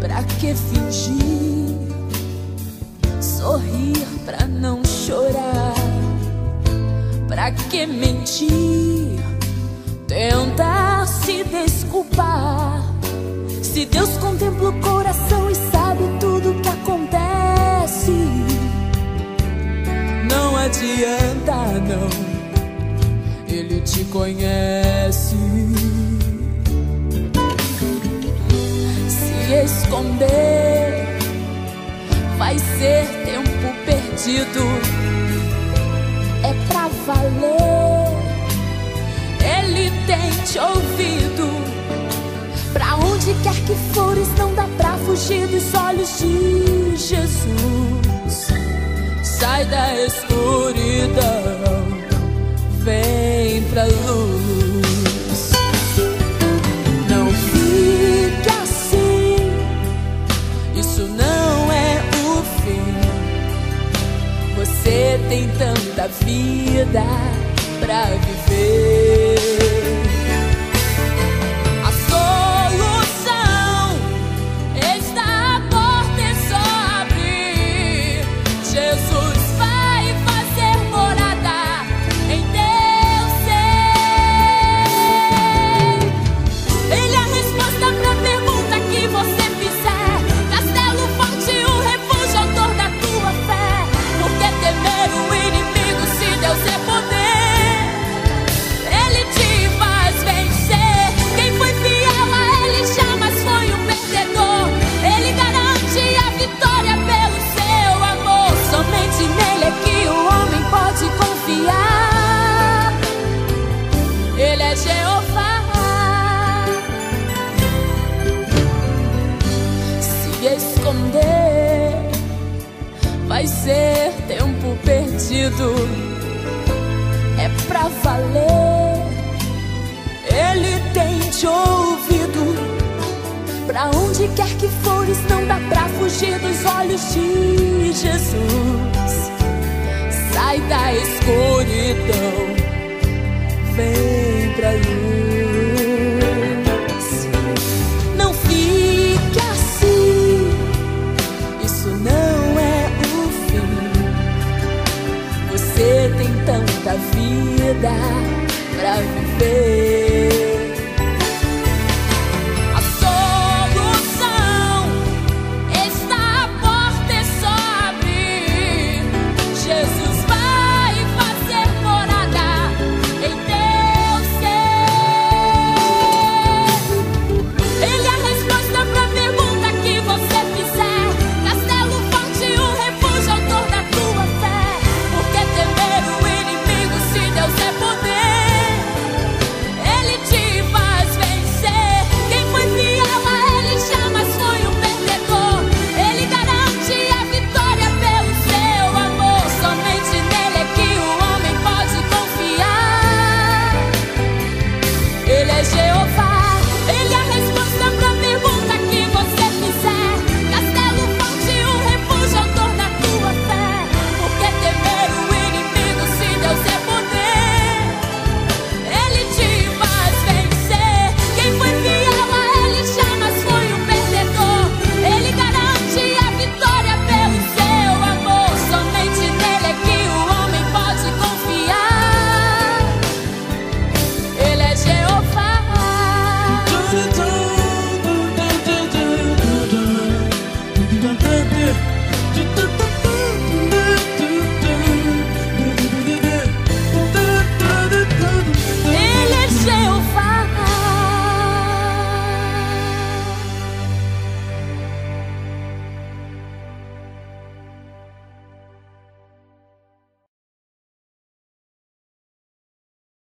Pra que fingir? Sorrir pra não chorar? Pra que mentir? Tentar se desculpar? Se Deus contempla o coração e sabe tudo o que acontece, não adianta não, Ele te conhece. Esconder vai ser tempo perdido. É pra valer. Ele tem te ouvido. Pra onde quer que fores, não dá pra fugir dos olhos de Jesus. Sai da escuridão, Você tem tanta vida pra viver. Perdido é pra valer. Ele tem te ouvido. Pra onde quer que fores, não dá pra fugir dos olhos de Jesus. Sai da escuridão, vem pra luz. Tanta vida pra viver.